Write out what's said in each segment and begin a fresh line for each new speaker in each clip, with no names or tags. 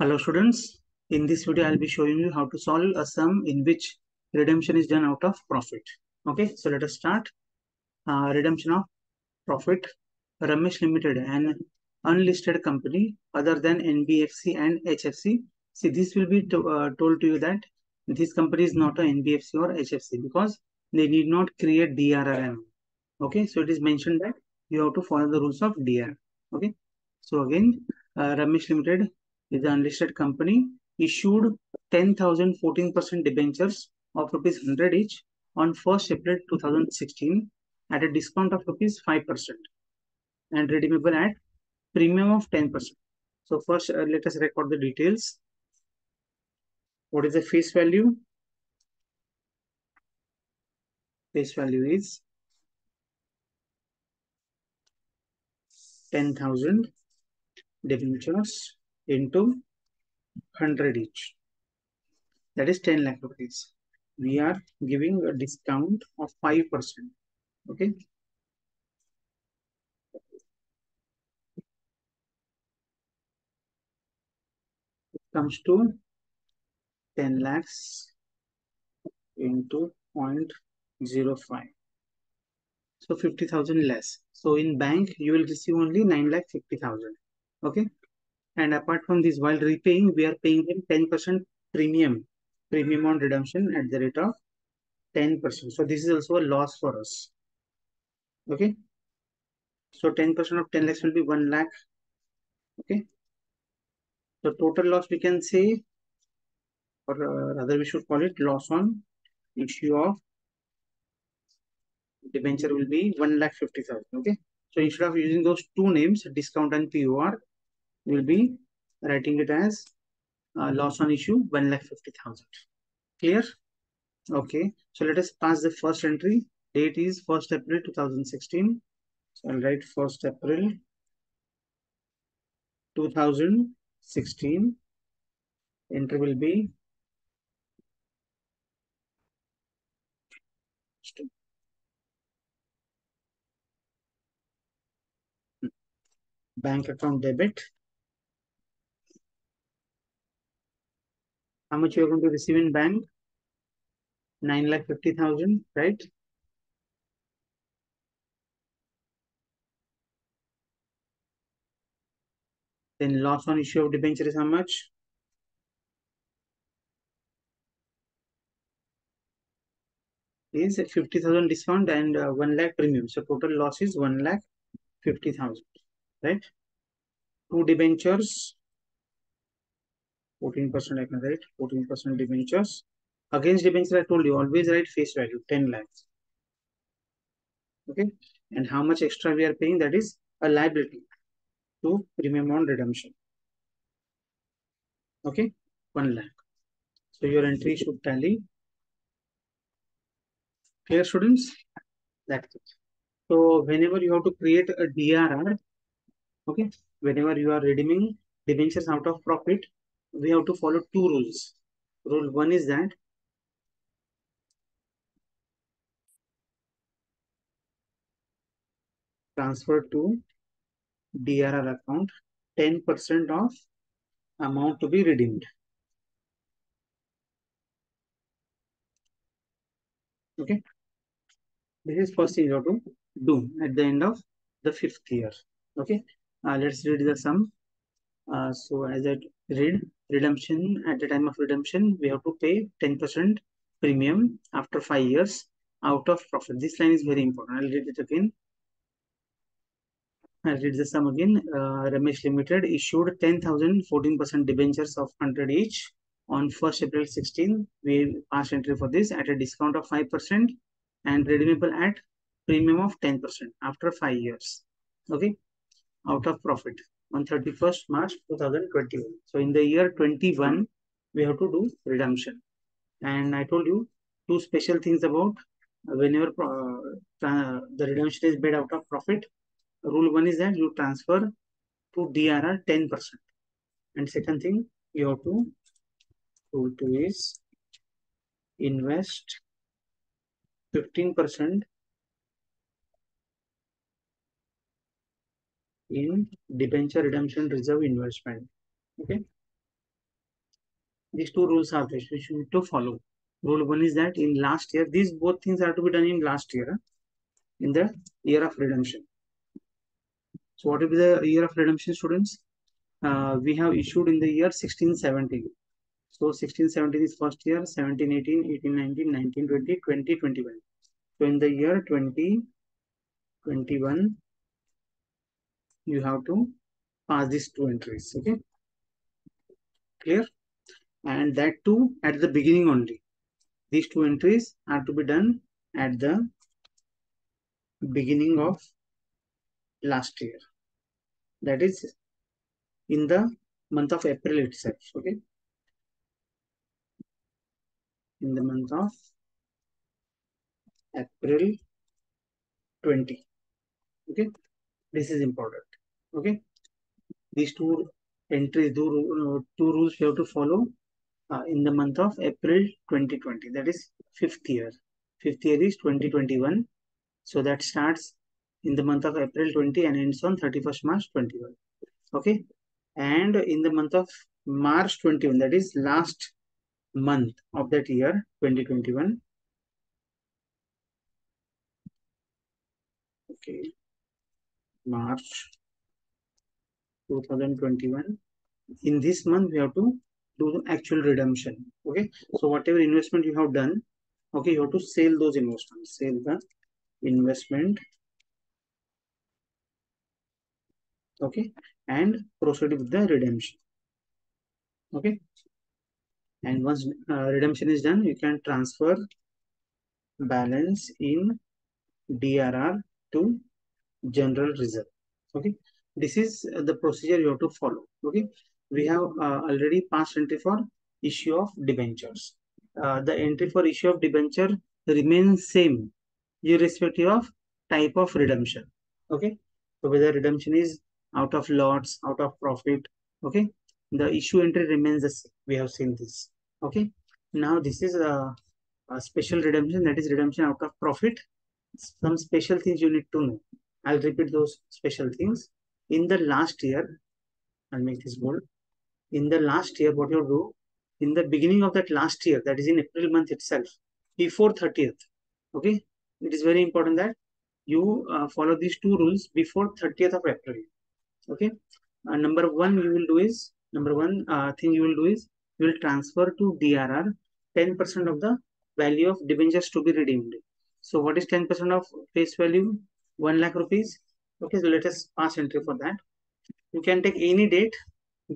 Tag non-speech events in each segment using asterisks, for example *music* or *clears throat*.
Hello students, in this video I'll be showing you how to solve a sum in which redemption is done out of profit. Okay, so let us start. Uh, redemption of profit. Ramesh Limited, an unlisted company other than NBFC and HFC. See, this will be to, uh, told to you that this company is not a NBFC or HFC because they need not create DRRM. Okay, so it is mentioned that you have to follow the rules of DR. Okay, so again, uh, Ramesh Limited is an unlisted company, issued 10,000 14% debentures of rupees 100 each on 1st April 2016 at a discount of rupees 5% and redeemable at premium of 10%. So first uh, let us record the details. What is the face value? Face value is 10,000 debentures into 100 each. That is 10 lakh rupees. We are giving a discount of 5%. Okay. It comes to 10 lakhs into 0.05. So 50,000 less. So in bank, you will receive only 9 lakh 50,000. Okay. And apart from this, while repaying, we are paying them 10% premium, premium on redemption at the rate of 10%. So this is also a loss for us. Okay. So 10% of 10 lakhs will be 1 lakh. Okay. So total loss we can say, or uh, rather we should call it loss on issue of debenture will be 1 lakh 50,000. Okay. So instead of using those two names, discount and POR, will be writing it as uh, loss on issue 1 lakh 50,000. Clear? Okay. So let us pass the first entry. Date is 1st April 2016. So I'll write 1st April 2016. Entry will be bank account debit How much you are going to receive in bank? 9 lakh 50,000, right? Then loss on issue of debenture is how much? Is 50,000 discount and uh, 1 lakh premium. So total loss is 1 lakh 50,000, right? Two debentures 14% I can write, 14% debentures. Against debentures, I told you, always write face value, 10 lakhs. Okay. And how much extra we are paying, that is a liability to premium on redemption. Okay. 1 lakh. So your entry should tally. Clear students? That's it. So whenever you have to create a DRR, okay, whenever you are redeeming debentures out of profit, we have to follow two rules. Rule one is that transfer to DRR account 10% of amount to be redeemed. Okay. This is first thing you have to do at the end of the fifth year. Okay. Uh, let's read the sum. Uh, so as I read, redemption at the time of redemption, we have to pay 10% premium after five years out of profit. This line is very important. I'll read it again. I'll read the sum again. Uh, Ramesh Limited issued 10,000 14% debentures of 100 each on 1st April 16. We passed entry for this at a discount of 5% and redeemable at premium of 10% after five years. Okay, out of profit on 31st March 2021. So in the year 21, we have to do redemption. And I told you two special things about whenever uh, the redemption is made out of profit. Rule one is that you transfer to DRR 10%. And second thing, you have to, rule two is invest 15% in debenture redemption reserve investment. Okay. these two rules are there which you need to follow. Rule one is that in last year, these both things are to be done in last year, in the year of redemption. So what will be the year of redemption, students? Uh, we have issued in the year 1670. So 1617 is first year, 17, 18, 18, 19, 19, 20, 20, 21. So in the year 2021, you have to pass these two entries. Okay. Clear? And that too at the beginning only. These two entries are to be done at the beginning of last year. That is in the month of April itself. Okay in the month of April 20. Okay, this is important. Okay, these two entries, two, uh, two rules you have to follow uh, in the month of April 2020. That is fifth year. Fifth year is 2021. So that starts in the month of April 20 and ends on 31st March 21. Okay, and in the month of March 21, that is last month of that year 2021 okay march 2021 in this month we have to do the actual redemption okay so whatever investment you have done okay you have to sell those investments sell the investment okay and proceed with the redemption okay and once uh, redemption is done, you can transfer balance in DRR to general reserve. Okay. This is the procedure you have to follow. Okay. We have uh, already passed entry for issue of debentures. Uh, the entry for issue of debenture remains same irrespective of type of redemption. Okay. So whether redemption is out of lots, out of profit. Okay the issue entry remains the same. We have seen this. Okay. Now this is a, a, special redemption that is redemption out of profit. Some special things you need to know. I'll repeat those special things. In the last year, I'll make this bold. In the last year, what you do, in the beginning of that last year, that is in April month itself, before 30th, okay? It is very important that you uh, follow these two rules before 30th of April, okay? Uh, number one you will do is number one uh, thing you will do is you will transfer to DRR 10% of the value of debentures to be redeemed. So what is 10% of face value? 1 lakh rupees. Okay, so let us pass entry for that. You can take any date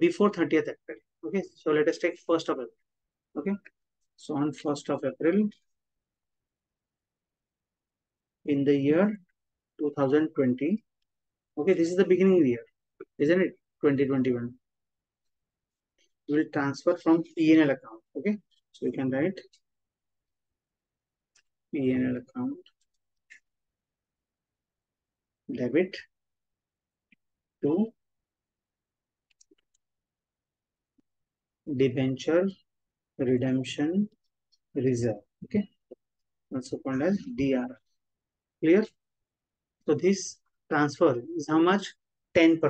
before 30th April. Okay, so let us take 1st of April. Okay, so on 1st of April in the year 2020. Okay, this is the beginning of the year, isn't it? 2021 will transfer from PNL account. Okay, so we can write PNL account debit to debenture redemption reserve. Okay, also called as DR. Clear? So this transfer is how much? 10%.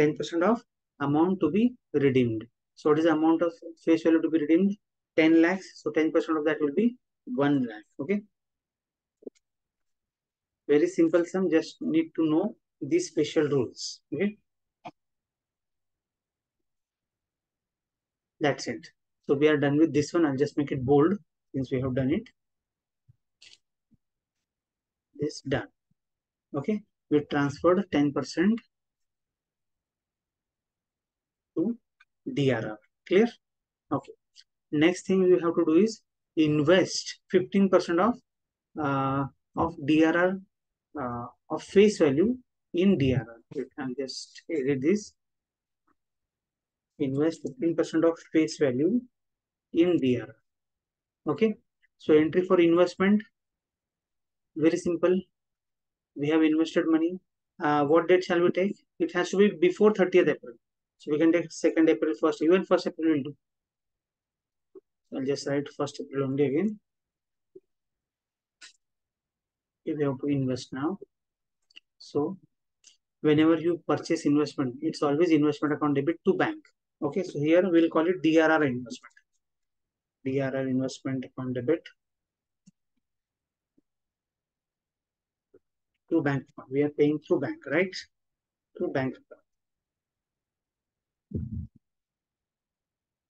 10% of amount to be redeemed. So what is the amount of face value to be redeemed? 10 lakhs. So 10% of that will be 1 lakh. Okay. Very simple sum. Just need to know these special rules. Okay. That's it. So we are done with this one. I'll just make it bold since we have done it. This done. Okay. We transferred 10% to DRR. Clear? Okay. Next thing we have to do is invest 15% of uh, of DRR uh, of face value in DRR. You can just edit this. Invest 15% of face value in DRR. Okay. So entry for investment, very simple. We have invested money. Uh, what date shall we take? It has to be before 30th April. So we can take 2nd April, 1st, even 1st April will do. I'll just write 1st April only again. If you have to invest now. So whenever you purchase investment, it's always investment account debit to bank. Okay, so here we'll call it DRR investment. DRR investment account debit to bank. We are paying through bank, right? Through bank.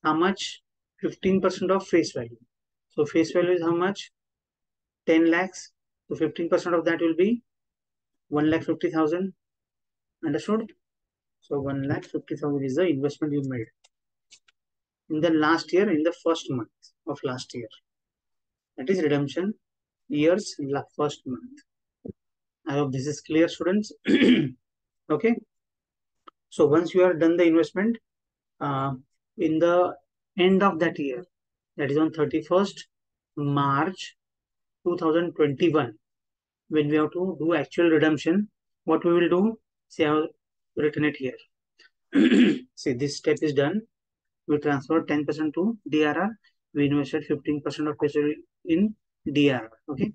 How much? 15% of face value. So face value is how much? 10 lakhs. So 15% of that will be 1 lakh 50,000. Understood? So 1 lakh 50,000 is the investment you made in the last year, in the first month of last year. That is redemption years in the first month. I hope this is clear, students. *clears throat* okay. So once you are done the investment, uh, in the end of that year, that is on 31st March 2021, when we have to do actual redemption, what we will do, see I have written it here. *clears throat* see this step is done. We transfer 10% to DRR. We invested 15% of capital in DRR. Okay.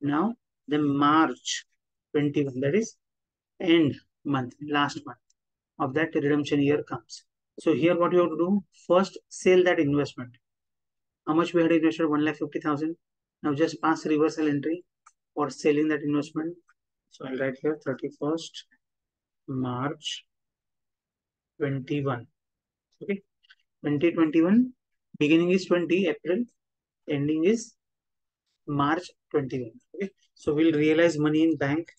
Now the March 21, that is end month, last month of that redemption year comes. So here what you have to do, first sell that investment. How much we had invested? 1 lakh 50,000. Now just pass reversal entry for selling that investment. So I'll write here 31st March 21. Okay. 2021. Beginning is 20 April. Ending is March 21. Okay. So we'll realize money in bank.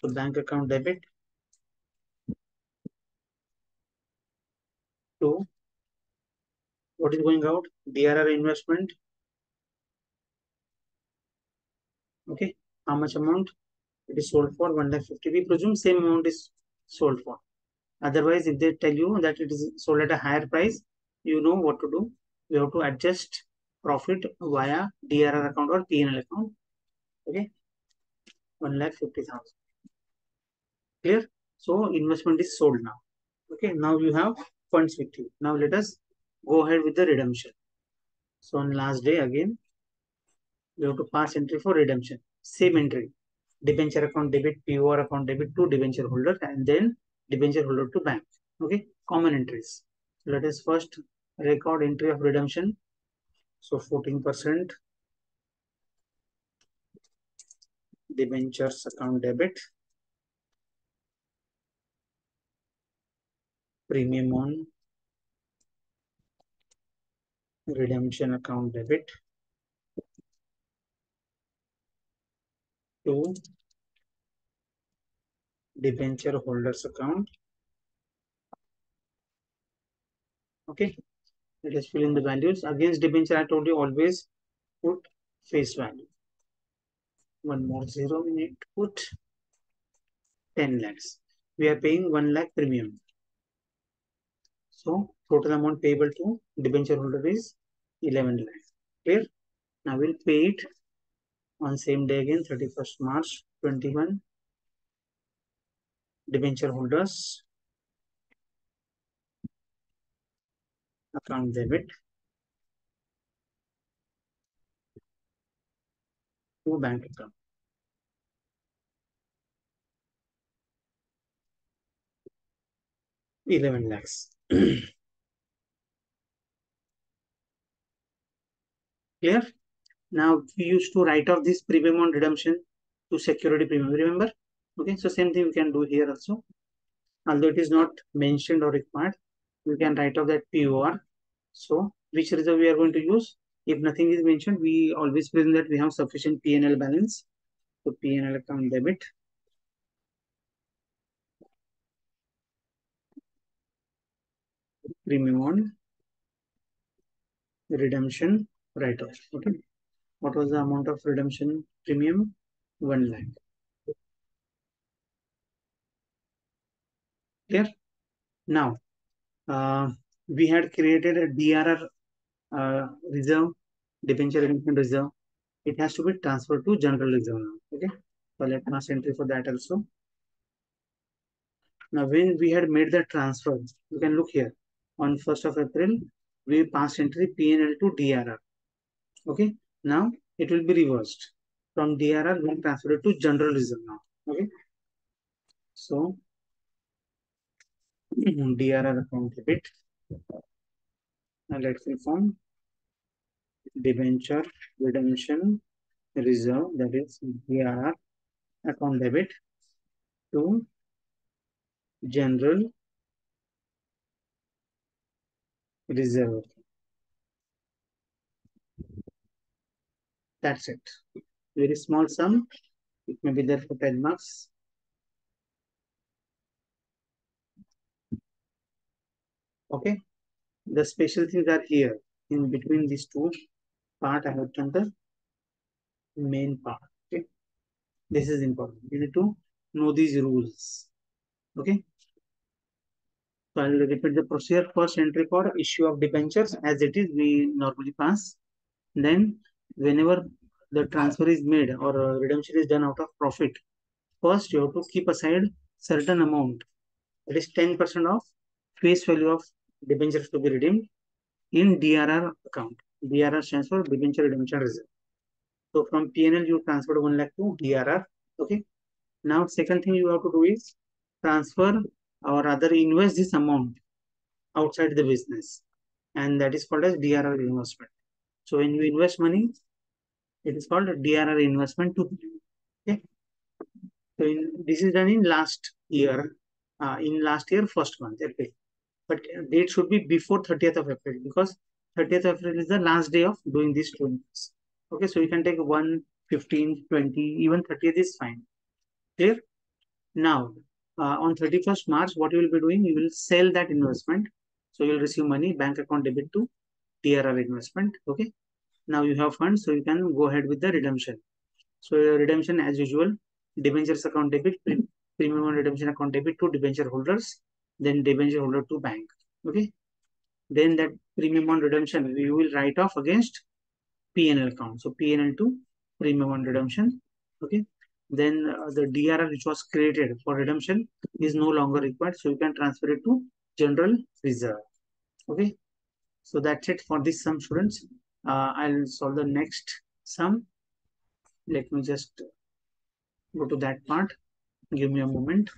So bank account debit to what is going out? DRR investment. Okay. How much amount? It is sold for 1 lakh 50. We presume same amount is sold for. Otherwise, if they tell you that it is sold at a higher price, you know what to do. You have to adjust profit via DRR account or PNL account. Okay. 1 lakh 50,000. Clear? So investment is sold now. Okay. Now you have funds with you. Now let us go ahead with the redemption. So on last day again, we have to pass entry for redemption. Same entry. Debenture account debit, POR account debit to debenture holder and then debenture holder to bank. Okay. Common entries. Let us first record entry of redemption. So 14% debentures account debit. Premium on redemption account debit to debenture holders account. Okay, let us fill in the values. Against debenture, I told you always put face value. One more zero, we need to put 10 lakhs. We are paying 1 lakh premium. So total amount payable to debenture holder is 11 lakhs. Clear? Now we'll pay it on same day again, 31st March 21. Debenture holders account debit to bank account. Eleven lakhs. Clear? Now we used to write off this premium on redemption to security premium. Remember? Okay, so same thing we can do here also. Although it is not mentioned or required, we can write off that POR. So which reserve we are going to use? If nothing is mentioned, we always presume that we have sufficient PNL balance. So PNL account debit. Premium on redemption write-off. Okay. What was the amount of redemption premium? 1 lakh. Clear? Now, uh, we had created a DRR uh, reserve, debenture redemption reserve. It has to be transferred to general reserve now. Okay. So let us entry for that also. Now, when we had made the transfer, you can look here. On 1st of April, we passed entry PNL to DRR. Okay. Now, it will be reversed. From DRR, we will transfer it to general reserve now. Okay. So, *clears throat* DRR account debit. Now let's inform debenture redemption reserve that is DRR account debit to general reserve. That's it. Very small sum. It may be there for 10 marks. Okay. The special things are here. In between these two part, I have done the main part. Okay. This is important. You need to know these rules. Okay. So I will repeat the procedure. First entry for issue of debentures as it is we normally pass. Then whenever the transfer is made or uh, redemption is done out of profit, first you have to keep aside certain amount. That is 10% of face value of debentures to be redeemed in DRR account. DRR stands for debenture redemption reserve. So from PNL you transferred 1 lakh to DRR. Okay. Now second thing you have to do is transfer or rather invest this amount outside the business. And that is called as DRR investment. So when you invest money, it is called a DRR investment to okay. So in, this is done in last year, uh, in last year first month, April. But date should be before 30th of April because 30th of April is the last day of doing these two months. Okay, so you can take 1, 15, 20, even 30th is fine. Clear? Now, uh, on 31st March, what you will be doing, you will sell that investment. So you will receive money, bank account debit to DRR investment. Okay. Now you have funds, so you can go ahead with the redemption. So your redemption as usual, debentures account debit, premium on redemption account debit to debenture holders, then debenture holder to bank. Okay. Then that premium on redemption, you will write off against PNL account. So PNL to premium on redemption. Okay then uh, the DRR which was created for redemption is no longer required. So you can transfer it to general reserve. Okay. So that's it for this sum students. Uh, I'll solve the next sum. Let me just go to that part. Give me a moment.